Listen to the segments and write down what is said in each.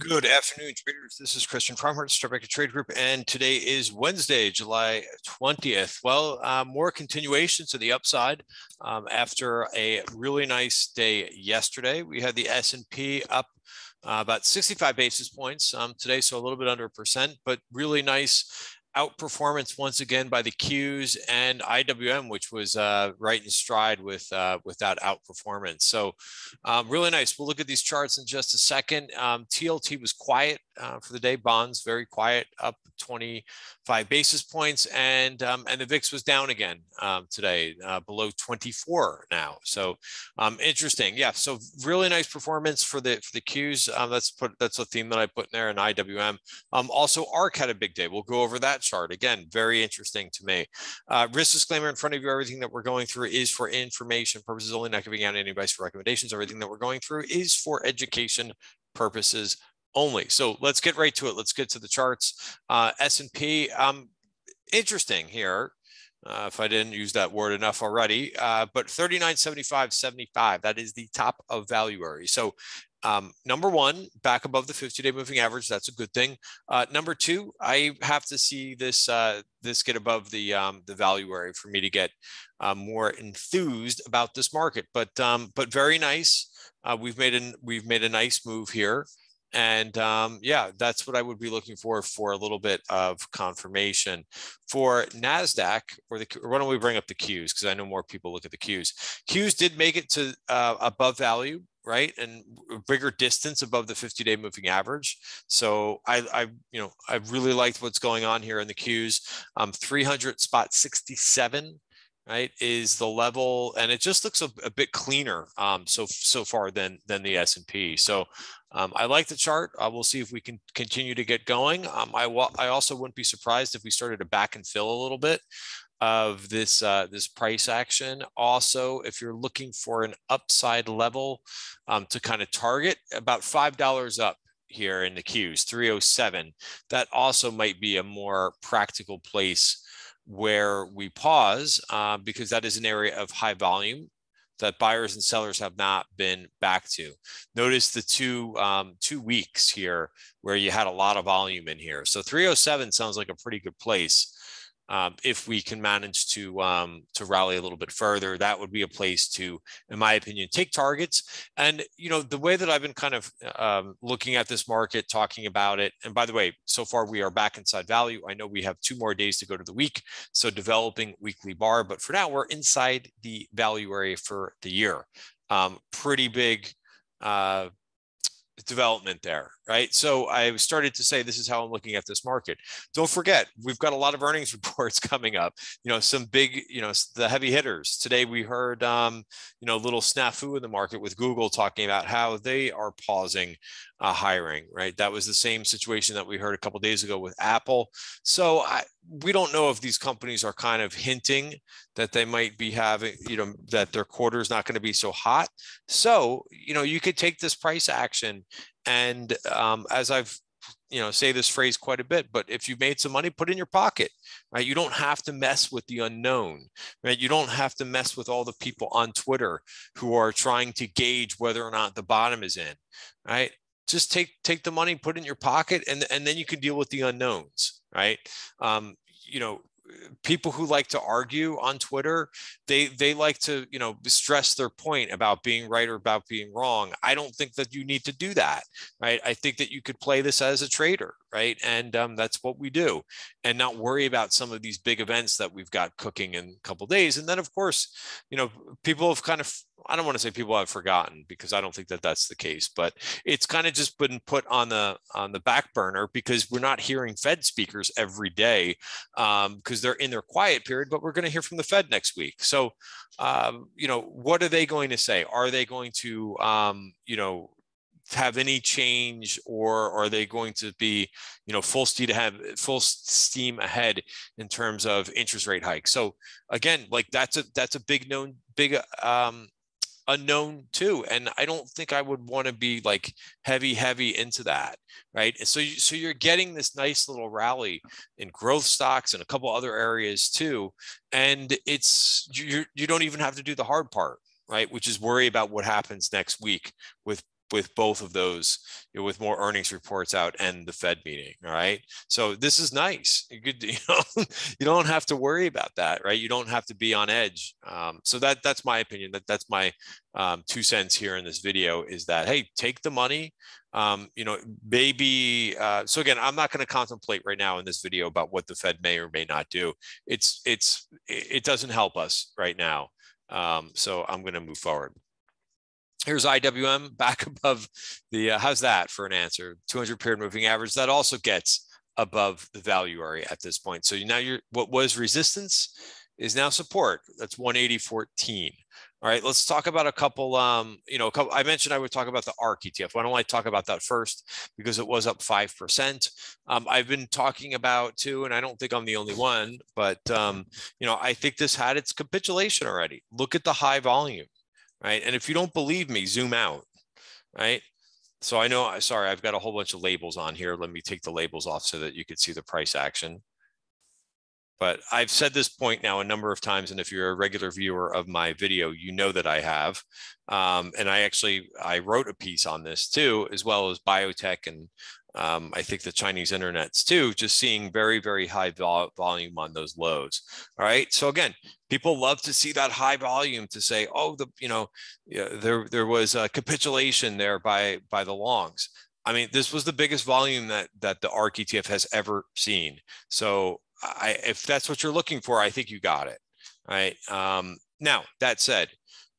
Good afternoon, traders. This is Christian Fromhertz, Tribeca Trade Group, and today is Wednesday, July 20th. Well, uh, more continuation to the upside um, after a really nice day yesterday. We had the S&P up uh, about 65 basis points um, today, so a little bit under a percent, but really nice outperformance once again by the Qs and IWM, which was uh, right in stride with uh, with that outperformance. So um, really nice. We'll look at these charts in just a second. Um, TLT was quiet uh, for the day. Bonds very quiet, up 25 basis points, and um, and the VIX was down again um, today, uh, below 24 now. So um, interesting, yeah. So really nice performance for the for the Qs. Um, that's put that's a theme that I put in there in IWM. Um, also, ARK had a big day. We'll go over that chart again. Very interesting to me. Uh, risk disclaimer in front of you. Everything that we're going through is for information purposes only, not giving out any advice for recommendations. Everything that we're going through is for education purposes only. So let's get right to it. Let's get to the charts. Uh, S&P, um, interesting here. Uh, if I didn't use that word enough already, uh, but 39.75.75, that is the top of value area. So um, number one, back above the 50-day moving average. That's a good thing. Uh, number two, I have to see this uh, this get above the um, the value area for me to get uh, more enthused about this market. But um, but very nice. Uh, we've made an we've made a nice move here. And um, yeah, that's what I would be looking for for a little bit of confirmation. For NASDAQ, or, the, or why don't we bring up the Qs? Because I know more people look at the Qs. Qs did make it to uh, above value, right? And bigger distance above the 50 day moving average. So I, I, you know, I really liked what's going on here in the Qs. Um, 300 spot 67 right is the level and it just looks a, a bit cleaner um, so so far than than the s&p so um, I like the chart. Uh, we'll see if we can continue to get going. Um, I, I also wouldn't be surprised if we started to back and fill a little bit of this uh, this price action. Also, if you're looking for an upside level um, to kind of target, about five dollars up here in the Qs, 307. That also might be a more practical place where we pause uh, because that is an area of high volume that buyers and sellers have not been back to. Notice the two um, two weeks here where you had a lot of volume in here. So 307 sounds like a pretty good place um, if we can manage to um, to rally a little bit further, that would be a place to, in my opinion, take targets. And you know, the way that I've been kind of um, looking at this market, talking about it. And by the way, so far we are back inside value. I know we have two more days to go to the week, so developing weekly bar. But for now, we're inside the value area for the year. Um, pretty big. Uh, development there, right? So I started to say, this is how I'm looking at this market. Don't forget, we've got a lot of earnings reports coming up. You know, some big, you know, the heavy hitters. Today we heard, um, you know, a little snafu in the market with Google talking about how they are pausing uh, hiring, right? That was the same situation that we heard a couple days ago with Apple. So I, we don't know if these companies are kind of hinting that they might be having, you know, that their quarter is not going to be so hot. So, you know, you could take this price action and um, as I've you know say this phrase quite a bit but if you made some money put it in your pocket right you don't have to mess with the unknown right you don't have to mess with all the people on twitter who are trying to gauge whether or not the bottom is in right just take take the money, put it in your pocket, and and then you can deal with the unknowns, right? Um, you know, people who like to argue on Twitter, they they like to you know stress their point about being right or about being wrong. I don't think that you need to do that, right? I think that you could play this as a trader, right? And um, that's what we do, and not worry about some of these big events that we've got cooking in a couple days. And then of course, you know, people have kind of I don't want to say people have forgotten because I don't think that that's the case, but it's kind of just been put on the on the back burner because we're not hearing Fed speakers every day because um, they're in their quiet period. But we're going to hear from the Fed next week. So, um, you know, what are they going to say? Are they going to, um, you know, have any change or are they going to be you know full steam ahead full steam ahead in terms of interest rate hikes so again like that's a that's a big known big um unknown too and i don't think i would want to be like heavy heavy into that right? So you, so you're getting this nice little rally in growth stocks and a couple other areas too and it's you you don't even have to do the hard part right? Which is worry about what happens next week with with both of those, you know, with more earnings reports out and the Fed meeting. All right. So this is nice. You could, you know, you don't have to worry about that, right? You don't have to be on edge. Um, so that that's my opinion. That that's my um, two cents here in this video is that hey, take the money. Um, you know, maybe. Uh, so again, I'm not going to contemplate right now in this video about what the Fed may or may not do. It's it's it doesn't help us right now. Um, so I'm going to move forward. Here's IWM back above the, uh, how's that for an answer? 200 period moving average. That also gets above the value area at this point. So now you're, what was resistance is now support. That's 180.14. All right, let's talk about a couple, um, you know, couple, I mentioned I would talk about the ARK ETF. Why don't I talk about that first? Because it was up 5%. Um, I've been talking about too, and I don't think I'm the only one, but, um, you know, I think this had its capitulation already. Look at the high volume right? And if you don't believe me, zoom out, right? So I know, I sorry, I've got a whole bunch of labels on here. Let me take the labels off so that you could see the price action. But I've said this point now a number of times, and if you're a regular viewer of my video, you know that I have. Um, and I actually I wrote a piece on this too, as well as biotech and um, I think the Chinese internets too, just seeing very, very high vol volume on those lows. All right. So again, people love to see that high volume to say, oh, the you know, there there was a capitulation there by by the longs. I mean, this was the biggest volume that that the ARK ETF has ever seen. So I, if that's what you're looking for, I think you got it. Right. Um, now that said,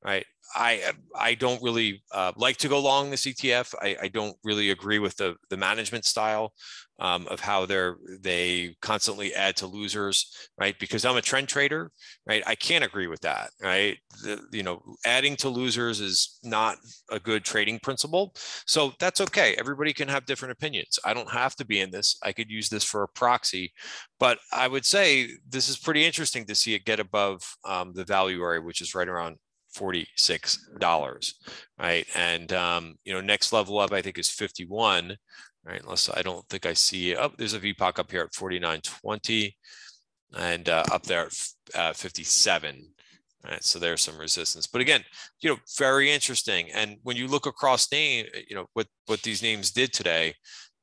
right, I I don't really uh, like to go long this ETF. I, I don't really agree with the the management style um, of how they're they constantly add to losers, right? Because I'm a trend trader, right? I can't agree with that, right? The, you know, adding to losers is not a good trading principle. So that's okay. Everybody can have different opinions. I don't have to be in this. I could use this for a proxy, but I would say this is pretty interesting to see it get above um, the value area, which is right around $46, right? And, um, you know, next level up, I think is 51, right? Unless I don't think I see, oh, there's a VPOC up here at 49.20 and uh, up there at uh, 57. Right, so there's some resistance, but again, you know, very interesting. And when you look across name, you know, what what these names did today,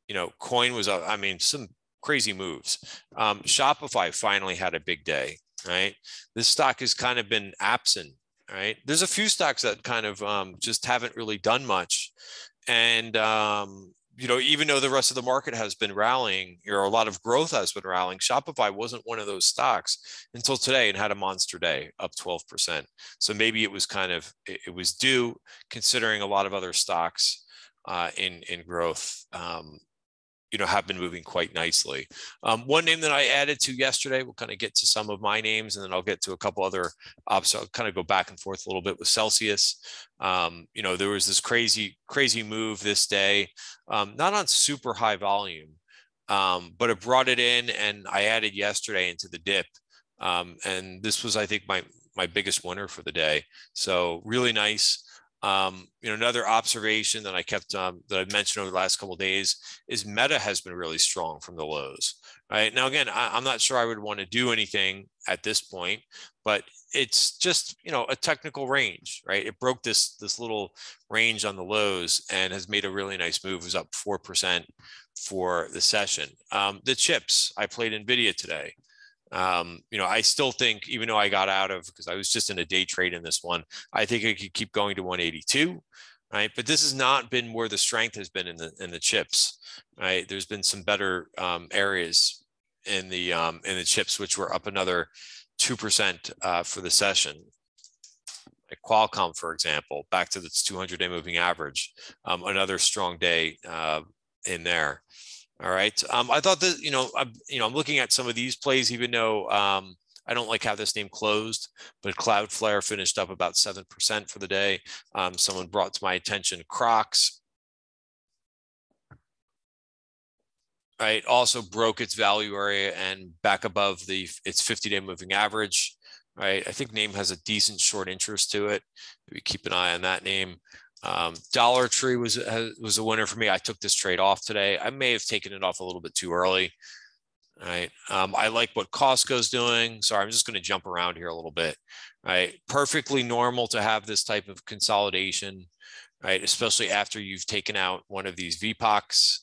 you know, coin was, I mean, some crazy moves. Um, Shopify finally had a big day, right? This stock has kind of been absent right? There's a few stocks that kind of um, just haven't really done much. And, um, you know, even though the rest of the market has been rallying, or a lot of growth has been rallying, Shopify wasn't one of those stocks until today and had a monster day up 12%. So maybe it was kind of, it, was due considering a lot of other stocks uh, in, in growth um, you know, have been moving quite nicely. Um, one name that I added to yesterday, we'll kind of get to some of my names and then I'll get to a couple other ops. So I'll kind of go back and forth a little bit with Celsius. Um, you know, there was this crazy, crazy move this day, um, not on super high volume, um, but it brought it in and I added yesterday into the dip. Um, and this was, I think, my, my biggest winner for the day. So really nice. Um, you know, another observation that I kept um, that I've mentioned over the last couple days is Meta has been really strong from the lows. Right now, again, I, am not sure I would want to do anything at this point, but it's just you know a technical range, right? It broke this this little range on the lows and has made a really nice move. It was up four percent for the session. Um, the chips I played Nvidia today. Um, you know, I still think, even though I got out of because I was just in a day trade in this one, I think it could keep going to 182. Right, but this has not been where the strength has been in the in the chips. Right, there's been some better um, areas in the um, in the chips, which were up another two percent uh, for the session. Like Qualcomm, for example, back to its 200-day moving average, um, another strong day uh, in there. All right. Um, I thought that you know, I'm you know, I'm looking at some of these plays, even though um, I don't like how this name closed, but Cloudflare finished up about seven percent for the day. Um, someone brought to my attention Crocs. Right, also broke its value area and back above the its 50-day moving average. Right, I think name has a decent short interest to it. Maybe keep an eye on that name. Um, Dollar Tree was was a winner for me. I took this trade off today. I may have taken it off a little bit too early. All right. Um, I like what Costco's doing. Sorry, I'm just going to jump around here a little bit. Right. Perfectly normal to have this type of consolidation. right? Especially after you've taken out one of these VPOCs,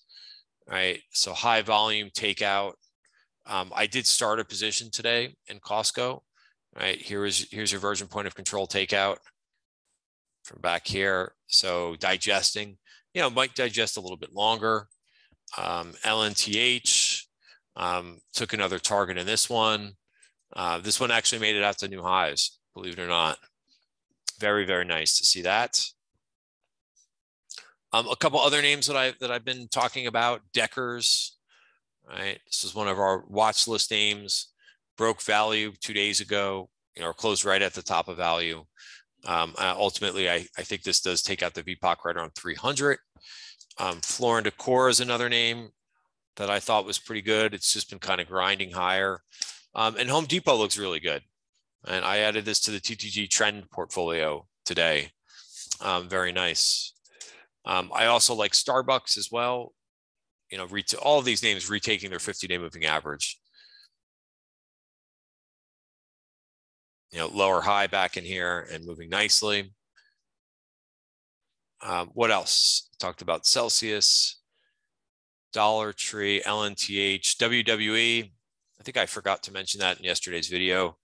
right? So high volume takeout. Um, I did start a position today in Costco, right? Here is here's your virgin point of control takeout from back here. So digesting, you know, might digest a little bit longer. Um, LNTH um, took another target in this one. Uh, this one actually made it out to new highs, believe it or not. Very, very nice to see that. Um, a couple other names that I that I've been talking about, Deckers, right? This is one of our watch list names. Broke value two days ago, you know, closed right at the top of value. Um, uh, ultimately, I, I think this does take out the VPOC right around 300. Um, Floor and Decor is another name that I thought was pretty good. It's just been kind of grinding higher. Um, and Home Depot looks really good. And I added this to the TTG trend portfolio today. Um, very nice. Um, I also like Starbucks as well. You know, all of these names retaking their 50 day moving average. You know, lower high back in here and moving nicely. Um, what else? Talked about Celsius, Dollar Tree, LNTH, WWE. I think I forgot to mention that in yesterday's video,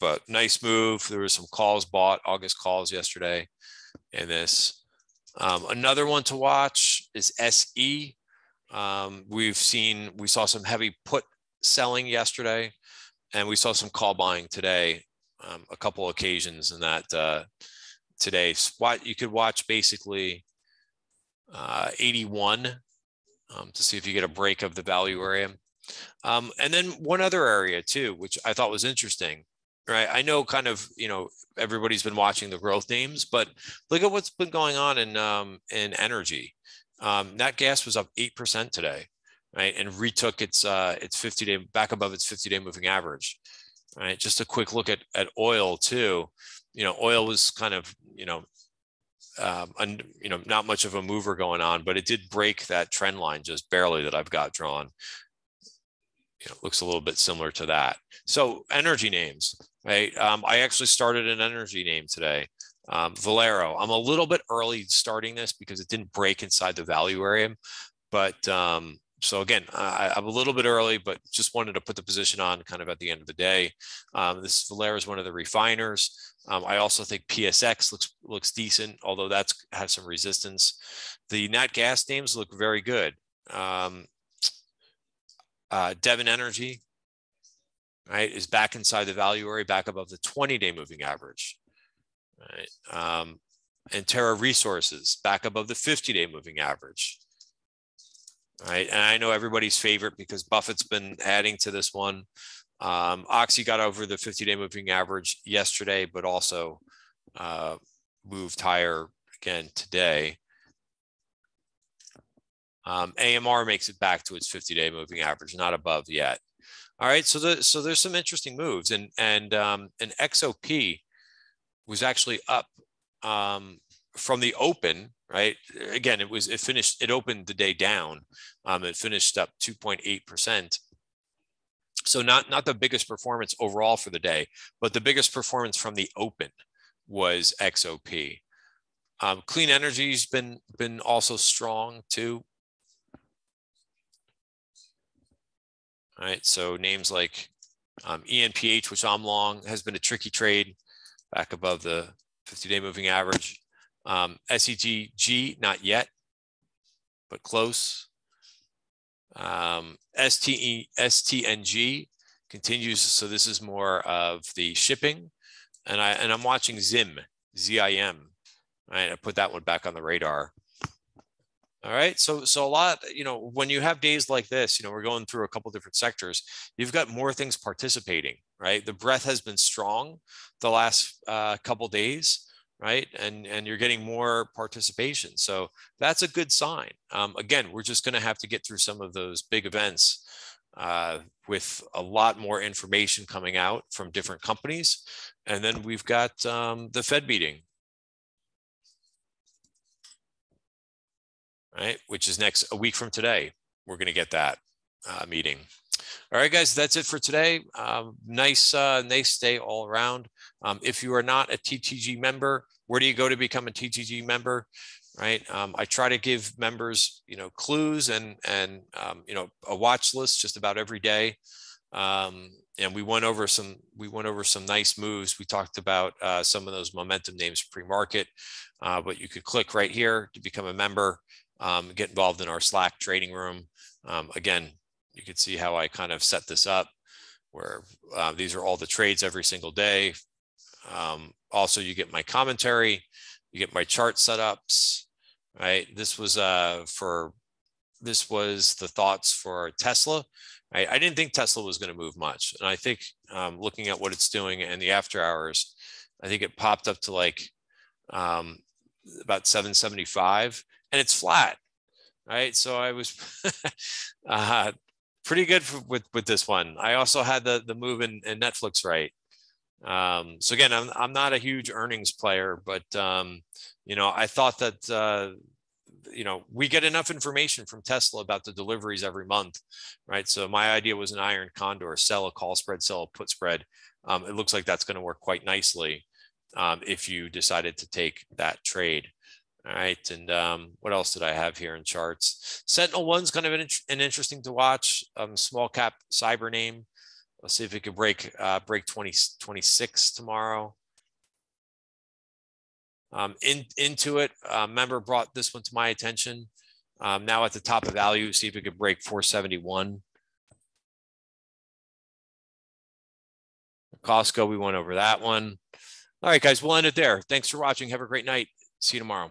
but nice move. There was some calls bought, August calls yesterday in this. Um, another one to watch is SE. Um, we've seen, we saw some heavy put selling yesterday, and we saw some call buying today, um, a couple occasions in that uh, today. What you could watch basically uh, 81 um, to see if you get a break of the value area. Um, and then one other area too, which I thought was interesting, right? I know kind of, you know, everybody's been watching the growth names, but look at what's been going on in, um, in energy. Um, Nat gas was up 8% today, right? And retook its, uh, its 50 day back above its 50 day moving average, right? Just a quick look at, at oil too. You know, oil was kind of, you know, um, and you know, not much of a mover going on, but it did break that trend line just barely that I've got drawn. You know, looks a little bit similar to that. So energy names, right? Um, I actually started an energy name today, um, Valero. I'm a little bit early starting this because it didn't break inside the value area, but um, so again, I, am a little bit early, but just wanted to put the position on kind of at the end of the day. Um, this Valero is one of the refiners. Um, I also think PSX looks looks decent, although that's has some resistance. The nat gas names look very good. Um, uh, Devon Energy, right, is back inside the value area, back above the 20-day moving average. Right, um, Antero Resources back above the 50-day moving average right? And I know everybody's favorite because Buffett's been adding to this one. Um, Oxy got over the 50 day moving average yesterday, but also uh, moved higher again today. Um, AMR makes it back to its 50 day moving average, not above yet. All right, so the, so there's some interesting moves, and and um, an XOP was actually up um, from the open right? Again, it was it finished. It opened the day down. Um, it finished up 2.8 percent. So not not the biggest performance overall for the day, but the biggest performance from the open was XOP. Um, clean energy's been been also strong too. All right, so names like um, ENPH, which I'm long, has been a tricky trade, back above the 50-day moving average. Um, SEDG, not yet, but close. Um, STE, STNG continues. So this is more of the shipping. And, I, and I'm watching ZIM, Z-I-M. Right, I put that one back on the radar. All right. So, so a lot, you know, when you have days like this, you know, we're going through a couple different sectors, you've got more things participating, right? The breadth has been strong the last uh, couple days right? And and you're getting more participation. So that's a good sign. Um, again, we're just going to have to get through some of those big events uh, with a lot more information coming out from different companies. And then we've got um, the Fed meeting, right? Which is next a week from today. We're going to get that uh, meeting. All right, guys, that's it for today. Um, nice, uh, nice day all around. Um, if you are not a TTG member, where do you go to become a TTG member? right? Um, I try to give members, you know, clues and and um, you know a watch list just about every day. Um, and we went over some we went over some nice moves. We talked about uh, some of those momentum names pre-market, uh, but you could click right here to become a member, um, get involved in our Slack trading room. Um, again, you can see how I kind of set this up, where uh, these are all the trades every single day. Um, also, you get my commentary, you get my chart setups, right? This was uh, for this was the thoughts for Tesla. I, I didn't think Tesla was going to move much, and I think um, looking at what it's doing and the after hours, I think it popped up to like um, about 775, and it's flat, right? So I was uh, pretty good for, with with this one. I also had the the move in, in Netflix right. Um, so again, I'm I'm not a huge earnings player, but um, you know I thought that uh, you know we get enough information from Tesla about the deliveries every month, right? So my idea was an iron condor, sell a call spread, sell a put spread. Um, it looks like that's going to work quite nicely um, if you decided to take that trade. All right. And um, what else did I have here in charts? SentinelOne's kind of an, an interesting to watch. Um, small cap cyber name. Let's see if we could break uh, break 20, 26 tomorrow. Um, in, Intuit, a member brought this one to my attention. Um, now at the top of value, see if we could break 471. Costco, we went over that one. All right, guys, we'll end it there. Thanks for watching. Have a great night. See you tomorrow.